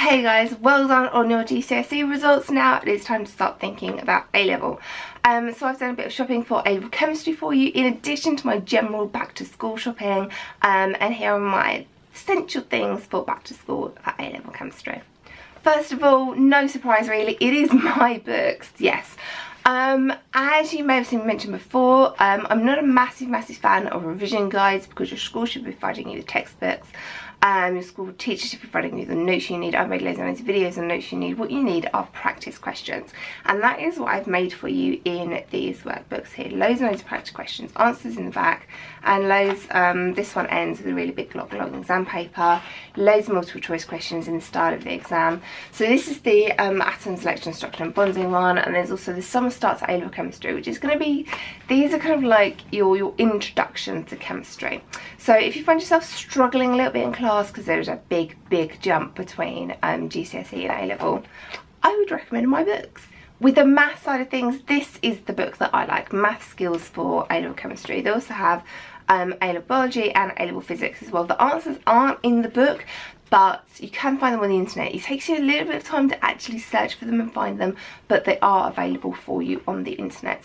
Hey guys, well done on your GCSE results. Now it is time to start thinking about A-level. Um, so I've done a bit of shopping for A-level chemistry for you in addition to my general back to school shopping um, and here are my essential things for back to school for A-level chemistry. First of all, no surprise really, it is my books, yes. Um, as you may have seen mentioned before, um, I'm not a massive, massive fan of revision guides because your school should be providing you with textbooks um, your school teacher should be providing you the notes you need. I've made loads and loads of videos on notes you need. What you need are practice questions. And that is what I've made for you in these workbooks here. Loads and loads of practice questions, answers in the back, and loads, um, this one ends with a really big block long exam paper, loads of multiple choice questions in the start of the exam. So this is the um, atom selection, structure and bonding one, and there's also the summer starts A-level chemistry, which is going to be, these are kind of like your, your introduction to chemistry. So if you find yourself struggling a little bit in class, class because there's a big, big jump between um, GCSE and A-level, I would recommend my books. With the math side of things, this is the book that I like, Math Skills for A-level Chemistry. They also have um, A-level Biology and A-level Physics as well. The answers aren't in the book, but you can find them on the internet. It takes you a little bit of time to actually search for them and find them, but they are available for you on the internet.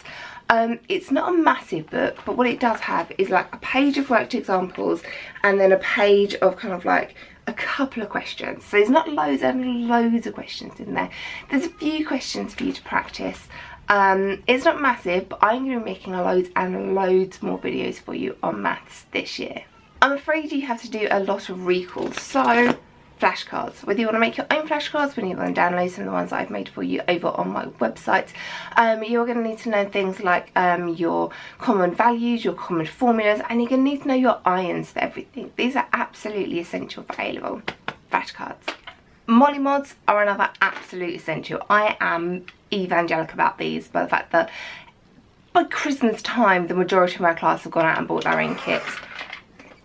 Um, it's not a massive book, but what it does have is like a page of worked examples and then a page of kind of like a couple of questions. So there's not loads and loads of questions in there. There's a few questions for you to practice. Um, it's not massive, but I'm going to be making loads and loads more videos for you on maths this year. I'm afraid you have to do a lot of recalls. So flashcards. Whether you want to make your own flashcards, whether you want to download some of the ones I've made for you over on my website, um, you're going to need to know things like um, your common values, your common formulas, and you're going to need to know your ions for everything. These are absolutely essential for A-level flashcards. Molymods are another absolute essential. I am evangelical about these by the fact that by Christmas time the majority of my class have gone out and bought their own kits.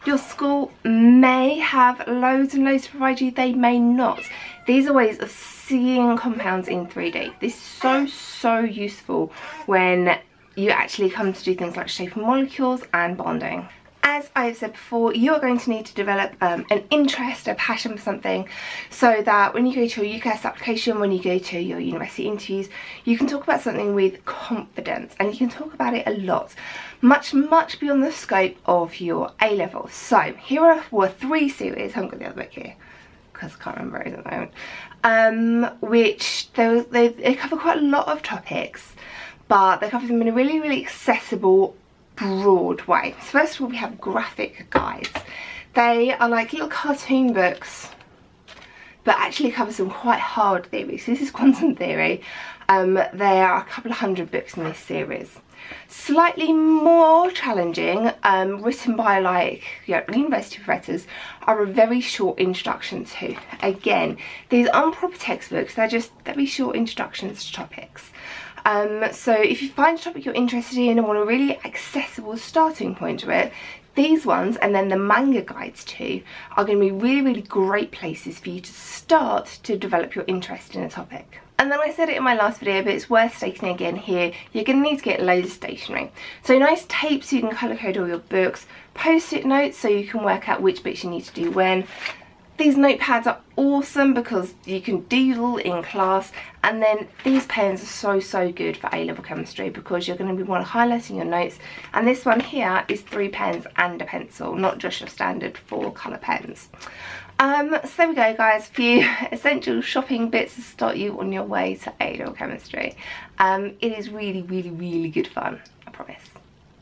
Your school may have loads and loads to provide you, they may not. These are ways of seeing compounds in 3D. This is so, so useful when you actually come to do things like shaping molecules and bonding as I have said before, you are going to need to develop um, an interest, a passion for something so that when you go to your UCAS application, when you go to your university interviews, you can talk about something with confidence and you can talk about it a lot, much, much beyond the scope of your A-level. So here are, three series, I haven't got the other book here because I can't remember it at the moment, um, which they, they, they cover quite a lot of topics but they cover them in a really, really accessible broad way. So first of all we have graphic guides. They are like little cartoon books but actually cover some quite hard theories. So this is quantum theory. Um, there are a couple of hundred books in this series. Slightly more challenging, um, written by like yeah, university professors, are a very short introduction to. Again, these aren't proper textbooks, they're just very short introductions to topics. Um, so if you find a topic you're interested in and want a really accessible starting point to it, these ones and then the manga guides too are going to be really, really great places for you to start to develop your interest in a topic. And then I said it in my last video, but it's worth stating again here, you're going to need to get loads of stationery. So nice tapes so you can colour code all your books, post-it notes so you can work out which bits you need to do when, these notepads are awesome because you can doodle in class and then these pens are so so good for A-level chemistry because you're going to be one highlighting your notes and this one here is three pens and a pencil not just your standard four colour pens. Um, so there we go guys, a few essential shopping bits to start you on your way to A-level chemistry. Um, it is really really really good fun, I promise.